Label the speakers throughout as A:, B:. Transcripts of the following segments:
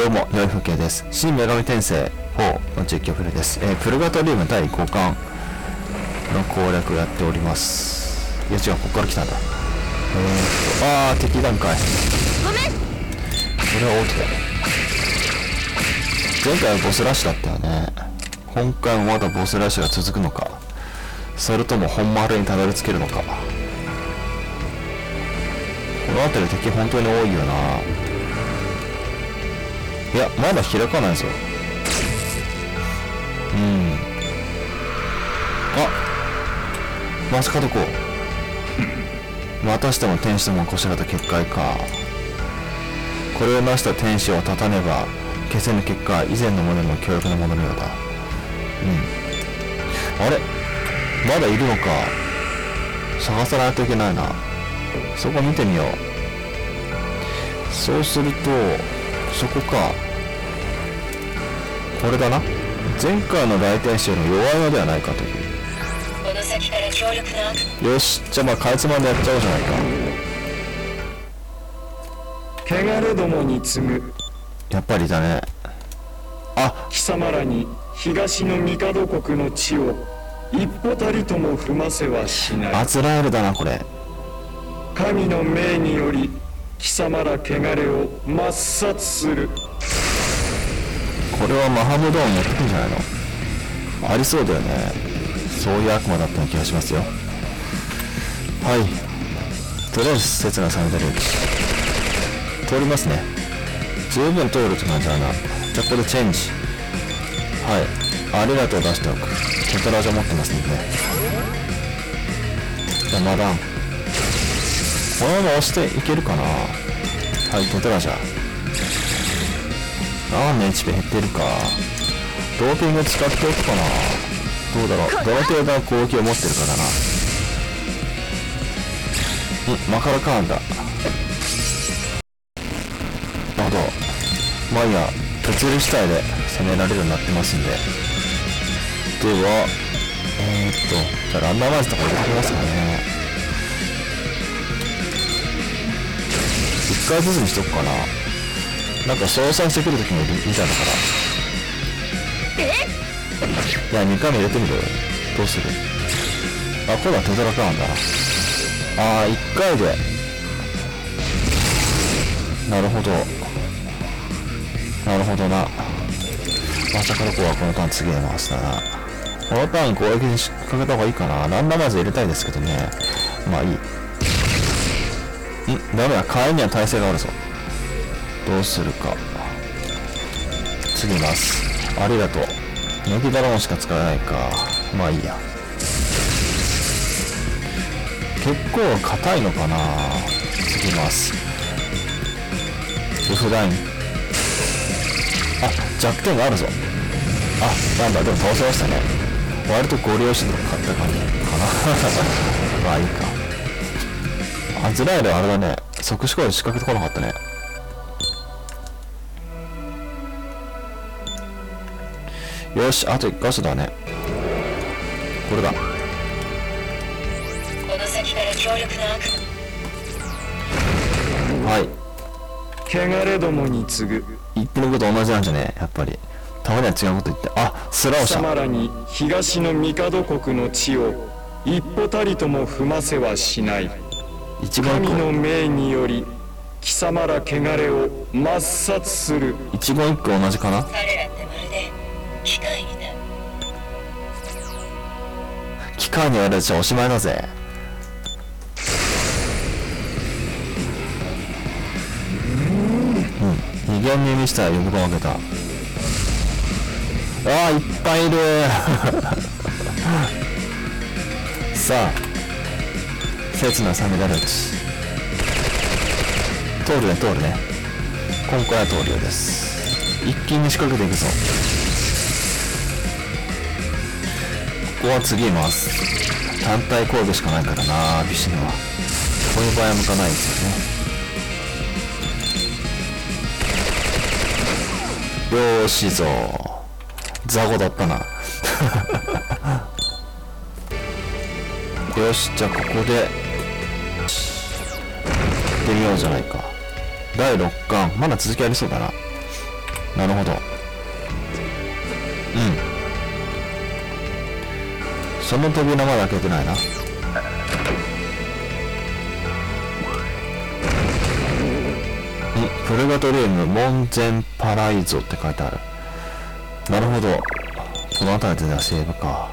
A: どうも、良い風景です。新女神転生4の実況フルです。えープルガトリウム第5巻の攻略をやっております。いや違う、ここから来たんだ。えーっと、あー、敵段階。
B: ごめん
A: これは大きだ。前回はボスラッシュだったよね。今回もまだボスラッシュが続くのか。それとも本丸にたどり着けるのか。この辺り敵本当に多いよな。いや、まだ開かないぞ。うん。あ。まさかどこまたしても天使どもこしらえた結界か。これを成した天使を立たねば消せぬ結果以前のものよりも強力なもののようだ。うん。あれ？まだいるのか。探さないといけないな。そこ見てみよう。そうするとそこか。これだな。前回の大天使よりも弱いのではないかという。
B: この先から強力な悪
A: よし。じゃあまあかいつまんでやっちゃおうじゃないか。
C: 汚れどもに次ぐ。
A: やっぱりだね。あ。
C: 貴様らに東の帝国の地を一歩たりとも踏ませはしない。
A: アズラエルだなこれ。
C: 神の命により貴様ら汚れを抹殺する。
A: これはマハムドーン持ってくんじゃないの？ありそうだよね。そういう悪魔だったような気がしますよ。はい。とりあえず刹那サミダル通りますね。十分通るって感じだな。じゃあここでチェンジ。はい。ありがとう出しておく。テトラジャ持ってますんでね。じゃあマダン。このまま押していけるかな？はいテトラジャあーね HP 減ってるか。ドーピング使っておくかな。どうだろう。どの程度の攻撃を持ってるかだな。うんマカラカーンだ。なるほど。まあいいや物理主体で攻められるようになってますんで。ではえー、っとじゃあランナーマイズとか入れてきますかね一回ずつにしとくかな。なんか操作してくるときもみたいだから。いや2回目入れてみるどうする？あ今度は手皿かなんだな。あー1回で。なるほど。なるほどな。まさかの子はこのターン次へ回すだな。このターン攻撃に仕掛けた方がいいかな。ランダマイズ入れたいですけどね。まあいいんダメだ。火炎には耐性があるぞどうするか。次います。ありがとう。ネギダローンしか使えないか。まあいいや。結構硬いのかな。次ます。ルフライン。あ弱点があるぞ。あなんだ。でも倒せましたね。割とご利用してとか買った感じかな。まあいいか。アズラエルあれだね。即死行で仕掛けてこなかったね。よしあと1箇所だね。これだ。
B: この先から強力な悪
A: はい。
C: 汚れどもに次ぐ。
A: 言ってること同じなんじゃねやっぱり。たまには違うこと言って。あスラオ
C: 貴
A: シャ
C: 様らに東の帝国の地を一歩たりとも踏ませはしない
A: 一言一
C: 神の
A: 個
C: 命により貴様ら汚れを抹殺する。
A: 一言一句同じかな？
B: 彼らってまるで機械にな
A: 機械にやられちゃおしまいだぜ。うん二限目にしたら横が負けた。ああいっぱいいる。さあ刹那サミダルチ。通るね通るね。今回は通るようです。一気に仕掛けていくぞ。ここは次います。単体攻撃しかないからなビシヌは。こういう場合は向かないですよね。よしぞ。雑魚だったな。よしじゃあここでてみようじゃないか。第6巻。まだ続きありそうだな。なるほど。うん。その扉まだ開けてないな。プルガトリウム門前パライゾって書いてある。なるほど。この辺りでセーブか。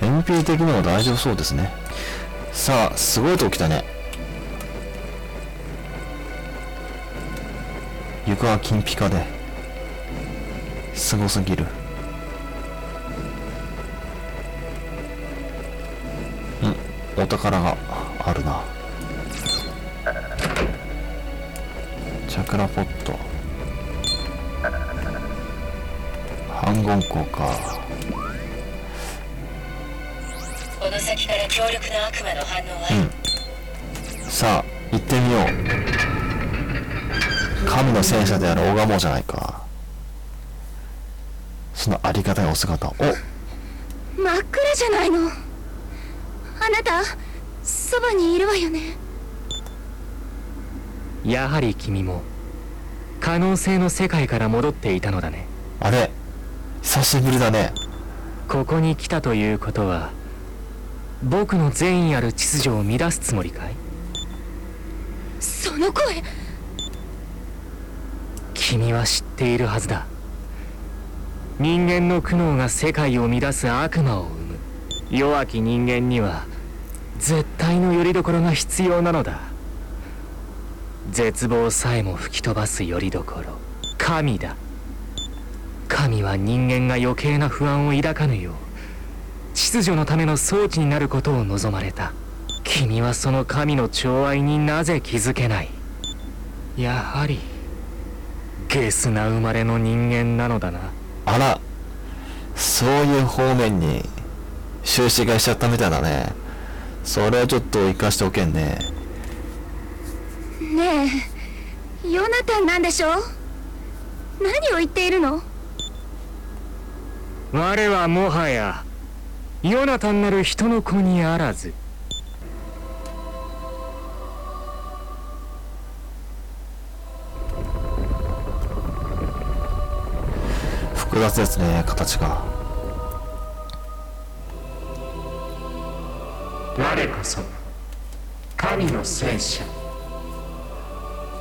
A: MP 的にも大丈夫そうですね。さあすごいとこ来たね。床は金ピカですごすぎる。んお宝があるな。チャクラポット。半言光か。
B: この先から強力な悪魔の反応は、
A: さあ行ってみよう神の戦車であるオガモじゃないか。そのありがたいお姿。お。
D: 真っ暗じゃないの。あなたそばにいるわよね。
E: やはり君も可能性の世界から戻っていたのだね。
A: あれ久しぶりだね。
E: ここに来たということは僕の善意ある秩序を乱すつもりかい？
D: その声
E: 君は知っているはずだ。人間の苦悩が世界を乱す悪魔を生む。弱き人間には絶対の拠り所が必要なのだ。絶望さえも吹き飛ばす拠り所。神だ。神は人間が余計な不安を抱かぬよう。秩序のための装置になることを望まれた。君はその神の寵愛になぜ気づけない。やはりゲスな生まれの人間なのだな。
A: あら。そういう方面に収支がしちゃったみたいだね。それはちょっと生かしておけんね。
D: ねえヨナタンなんでしょ何を言っているの？
E: 我はもはやヨナタンなる人の子にあらず
A: 複雑ですね形が。
F: 我こそ神の戦車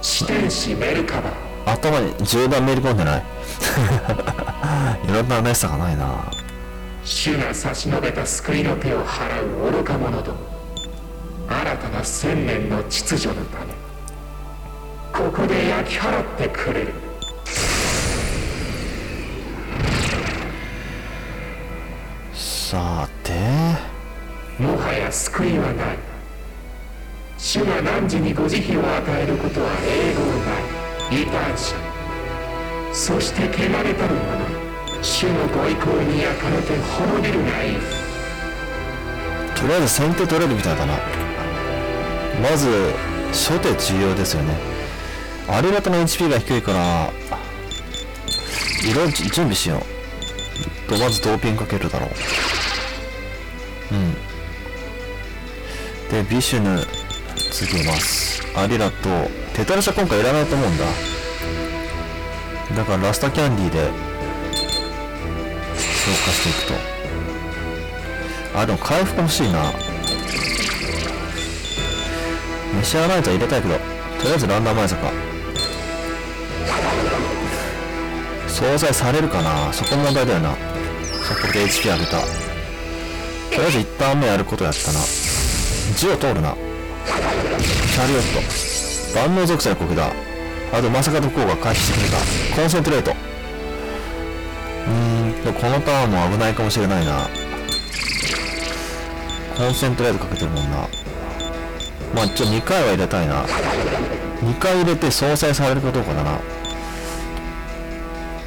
F: 四天使メルカバ
A: 頭に銃弾めり込んでない？いろんな怪しさがないな。
F: 主が差し伸べた救いの手を払う愚か者ども。新たな千年の秩序のため。ここで焼き払ってくれる
A: さて。
F: もはや救いはない。主が汝にご慈悲を与えることは永劫ない。異端者。そして汚れたる者主のご意向に焼かれて滅びるがいい。
A: とりあえず先手取れるみたいだな。まず初手重要ですよね。ありがたの HP が低いからいろいろ準備しようとまずドーピングかけるだろう。うん。でビシュヌつけます。アリラとテタルシャ今回いらないと思うんだ。だからラスタキャンディーで消化していくと。あでも回復欲しいな。メシアライトは入れたいけどとりあえずランダマイザか。相殺されるかな。そこ問題だよな。そこで HP 上げたとりあえず一旦目やることやったなジオ通るなシャリオット万能属性の国だあとまさかの効果回避してくれたコンセントレートうーんとこのターンも危ないかもしれないなコンセントレートかけてるもんなまあちょ2回は入れたいな2回入れて相殺されるかどうかだな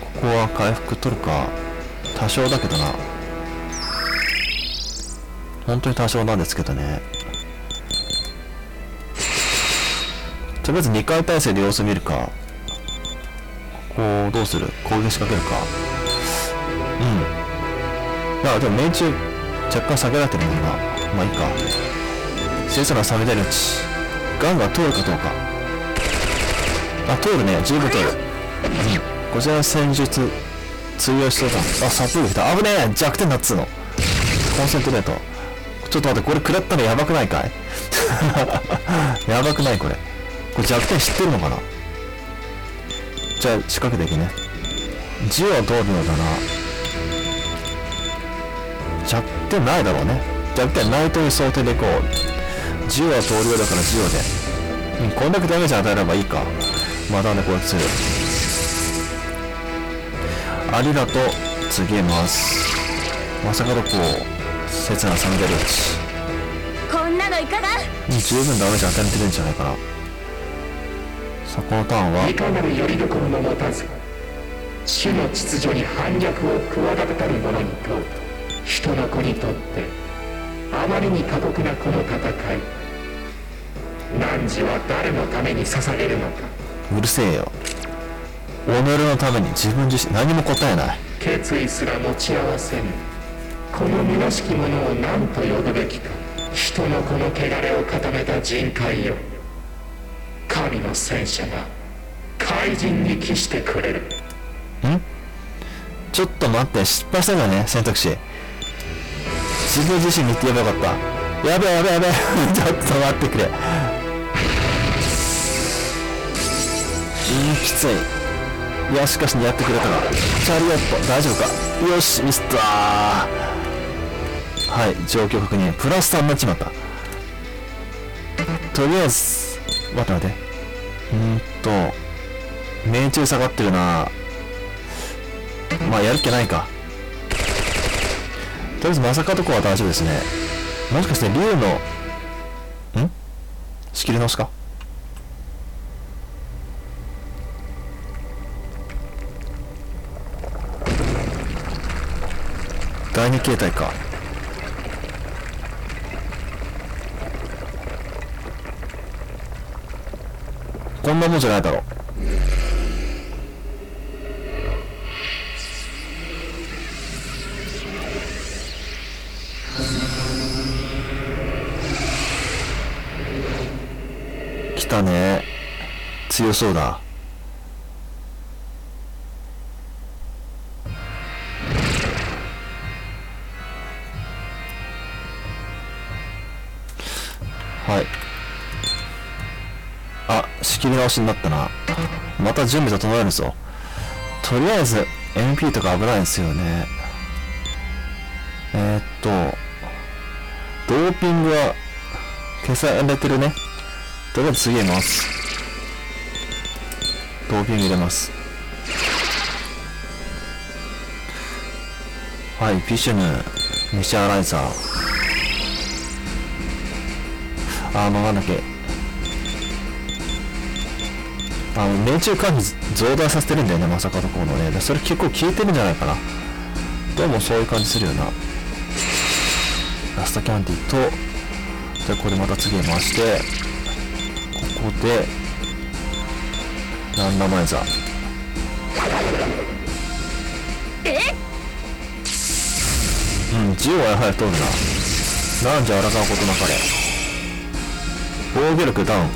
A: ここは回復取るか多少だけどな。本当に多少なんですけどね。とりあえず2回体制で様子見るか。ここどうする？攻撃仕掛けるか。うん。あでも命中若干下げられてるもんな。まあいいか。小さなサメダイ命ガンガン通るかどうか。あ通るね。十分通る。うん。こちら戦術。通用しそうだあサプール来た。危ねえ。弱点だっつうの。コンセントレート。ちょっと待ってこれ食らったのやばくないかい？やばくないこれ。これ弱点知ってるのかな？じゃあ仕掛けていくね。銃は通るのだな。弱点ないだろうね。弱点ないという想定でいこう。銃は通るようだから銃で。うんこんだけダメージ与えればいいか。まだねこれ強いありがとう。次へ回す。まさかどこ刹那サムデルチ。
D: こんなのいかが？
A: うん十分ダメージ与えてるんじゃないかな。さあこのターンはい
F: かなるよりどころも持たず主の秩序に反逆を企てたる者にとうと人の子にとってあまりに過酷なこの戦い汝は誰のために捧げるのか。
A: うるせえよ己のために自分自身何も答えない。
F: 決意すら持ち合わせぬこの虚しきものを何と呼ぶべきか。人の子の汚れを固めた人海よ。神の戦車が怪人に帰してくれる。
A: ちょっと待って失敗したんだね選択肢。自分自身に言って言えばよかった。やべえやべえやべえ。ちょっと待ってくれ。うんきついいやしかしやってくれたなチャリオット大丈夫か？よしミスったはい状況確認。プラス3になっちまった。とりあえず待って待って。うーんと命中下がってるな。まあやるっけないか。とりあえずまさかとこは大丈夫ですね。もしかして竜のん？仕切り直しか？第二形態か。こんなもんじゃないだろ。来たね。強そうだ。切り直しになったな。また準備整えるぞ。とりあえず MP とか危ないですよね。えー、っとドーピングは消されてるね。とりあえず次へ回す。ドーピング入れます。はいフィッシュヌメシャーライザー。あのなんだっけ。あの命中管理増大させてるんだよねまさかのこのねでそれ結構効いてるんじゃないかな。どうもそういう感じするよな。ラストキャンディとじゃあこれまた次へ回してここでランダマイザー。うん10はやはり通るな。なんじゃ荒川ことなかれ防御力ダウン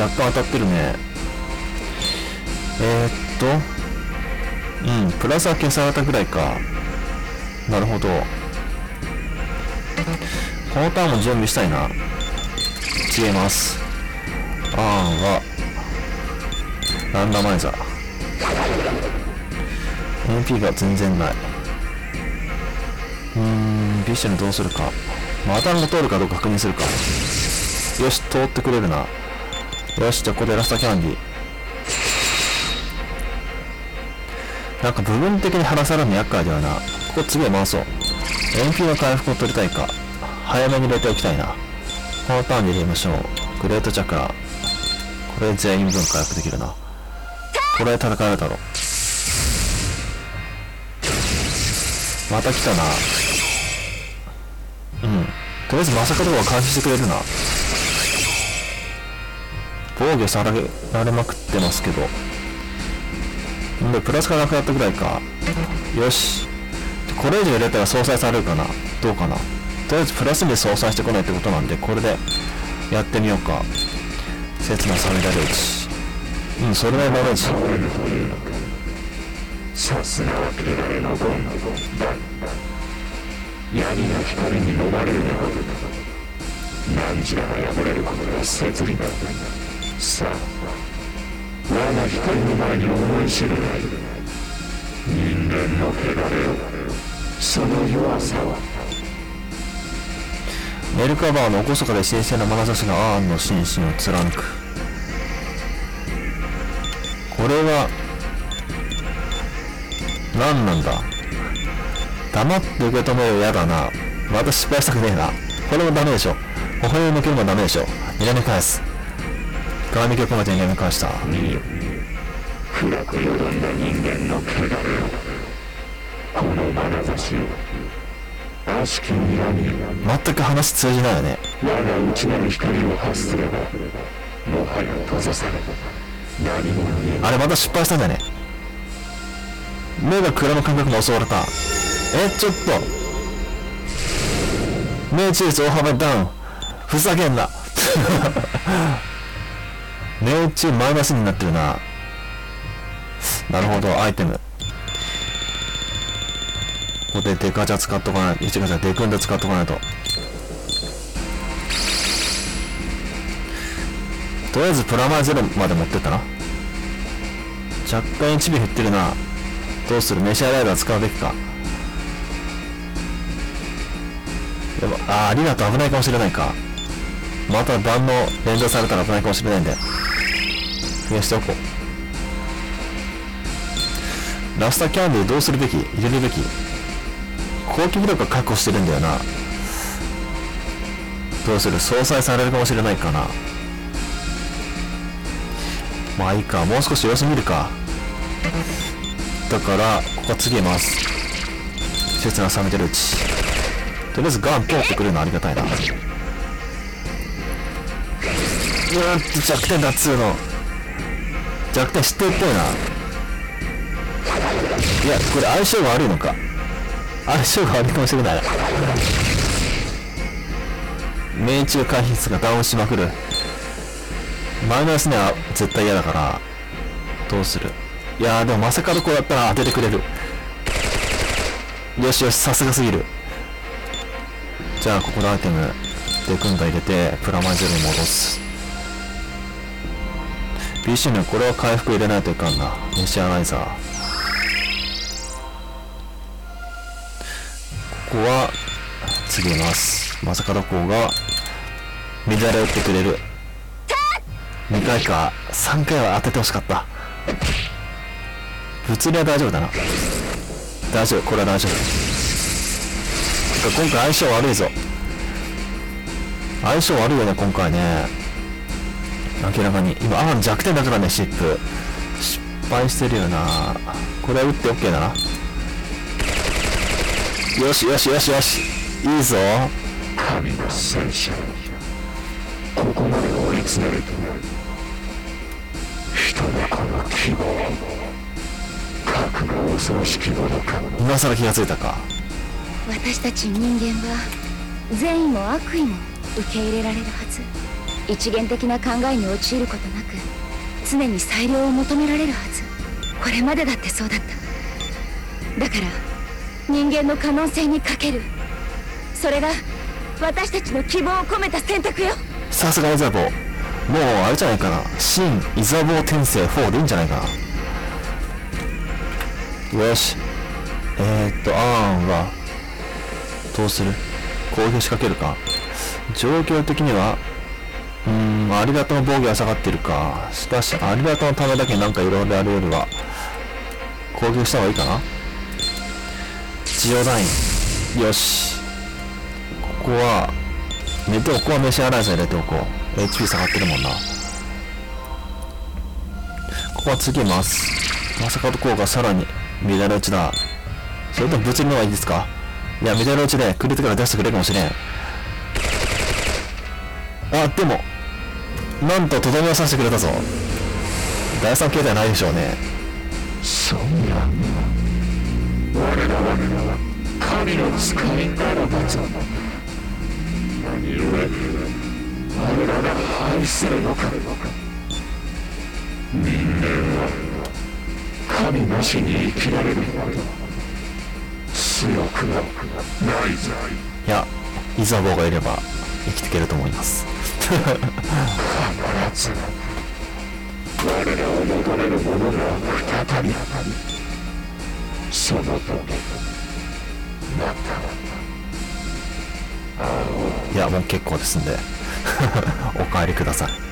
A: 若干当たってるね。えー、っとうんプラスは消されたぐらいか。なるほど。このターンも準備したいな。消えます。あーんはランダマイザー。MP が全然ない。うーんビッシュにどうするか。またも通るかどうか確認するか。よし通ってくれるな。よしじゃあここでラストキャンディなんか部分的に離されるの厄介だよな。ここ次へ回そう。MP の回復を取りたいか。早めに入れておきたいな。このターンで入れましょう。グレートチャクラ。これ全員分回復できるな。これで戦えるだろう。また来たな。うん。とりあえずまさかとこは監視してくれるな。防御されられまくってますけど。んでプラスがなくなったぐらいか。よし。これ以上入れたら相殺されるかな？どうかな？とりあえずプラスで相殺してこないってことなんでこれでやってみようか。刹那サメダルーチうんそれなりのダメージ
F: さすがは汚れのゴンだ闇の光に飲まれるな何時らが破れることが切理ださあ我が光の前に思い知る。がい人間の汚れを。その弱さは。
A: メルカバーの厳かで神聖な眼差しがアーンの心身を貫く。これは何なんだ？黙って受け止める嫌だな。また失敗したくねえな。これもダメでしょ。微笑み向けるもダメでしょ。睨み返す。鏡曲まで睨み返した。
F: 見よ暗くよどんだ人間の汚れをこの眼差しを。悪しき
A: 全く話通じないよね。
F: 我が内なる光を発すればもはや閉ざされ何も見え
A: あれまた失敗したんだよね。目が暗の感覚も襲われた。えちょっと。命中率大幅ダウン。ふざけんな命中マイナスになってるな。なるほどアイテム。ここでデカチャ使っとかないと違う違うデクンで使っとかないと。とりあえずプラマイゼロまで持ってったな。若干1尾減ってるな。どうする？メシアライダー使うべきか。でもあーありがとう危ないかもしれないか。また弾の連動されたら危ないかもしれないんで。増やしておこう。ラスターキャンディーどうするべき？入れるべき？攻撃力は確保してるんだよな。どうする？相殺されるかもしれないかな。まあいいか。もう少し様子見るか。だからここは次へ回す。施設が冷めてるうち。とりあえずガン通ってくれるのありがたいな。うわーっと弱点だっつうの。弱点知ってるっぽいな。いやこれ相性が悪いのか。相性が悪いかもしれない命中回避率がダウンしまくる。マイナスには絶対嫌だからどうする？いやでもまさかのこうやったら当ててくれる。よしよしさすがすぎる。じゃあここでアイテムデクンダ入れてプラマイゼロに戻す。PC のこれは回復入れないといかんな。メシアライザー。ここは次います。まさかのこうが乱れ打ってくれる。2回か3回は当ててほしかった。物理は大丈夫だな。大丈夫。これは大丈夫。今回相性悪いぞ。相性悪いよね今回ね。明らかに。今あ弱点だからねシップ。失敗してるよな。これは打って OK だな。よしよしよしよし。いいぞ。
F: 神の戦車ここまで追い詰めるとなる人のこの希望核の恐ろしきものか
A: 今更気がついたか。
D: 私たち人間は善意も悪意も受け入れられるはず。一元的な考えに陥ることなく常に裁量を求められるはず。これまでだってそうだった。だから人間の可能性にかける。それが私たちの希望を込めた選択よ。
A: さすがイザボ。もうあれじゃないかな。新イザボー転生4でいいんじゃないかな。よし。えー、っとアーンはどうする？攻撃仕掛けるか。状況的にはうーんアリラトの防御は下がってるか。しかしアリラトのためだけなんかいろいろやるよりは攻撃した方がいいかな。ジオダイン。よし。ここは寝てここはメシアライザー入れておこう。HP 下がってるもんな。ここは次回す。まさかとこうがさらに乱れ打ちだ。それとも物理の方がいいですか？いや乱れ打ちでクリティカル出してくれるかもしれん。あでもなんととどめを刺してくれたぞ。第三形態ないでしょうね。
F: そんな我らは神の使いならばぞ。何故我らが愛するのか人間は神なしに生きられる強くはないぞ。
A: いやイザボーがいれば生きていけると思います
F: 必ず我らを求める者が再びその時また
A: いやもう結構ですんで。お帰りください。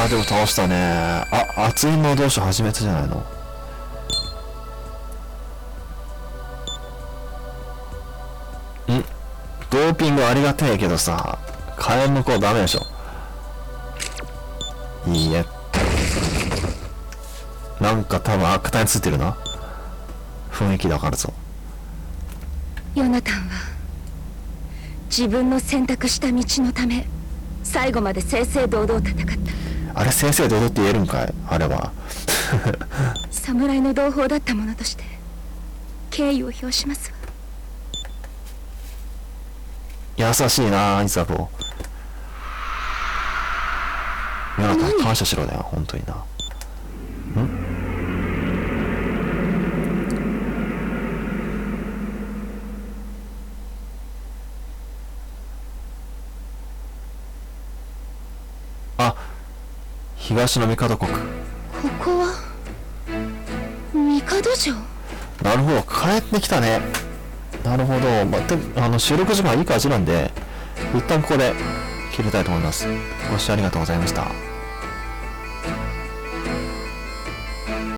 A: あーでも倒したね。あ熱いの同士初めてじゃないの？ん？ドーピングありがたいけどさ火炎の子ダメでしょ。いいえ。なんか多分悪態ついてるな。雰囲気でわかるぞ
D: ヨナタンは自分の選択した道のため最後まで正々堂々戦った。
A: あれ先生堂々って言えるんかい？あれは。
D: 侍の同胞だった者として敬意を表しますわ。
A: 優しいなイザボヨナタン感謝しろだよ本当になんあ東の帝国。
D: ここは帝城？
A: なるほど帰ってきたね。なるほど、まあ、であの収録時間いい感じなんで一旦ここで切りたいと思います。ご視聴ありがとうございました